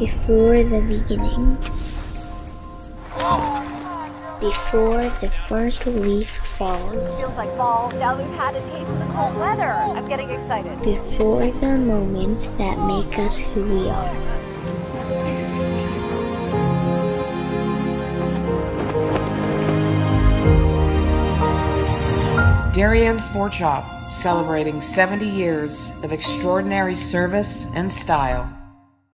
Before the beginning. Before the first leaf falls. Feels like fall. Now we've had a taste of the cold weather. I'm getting excited. Before the moments that make us who we are. Darien Sport Shop, celebrating 70 years of extraordinary service and style.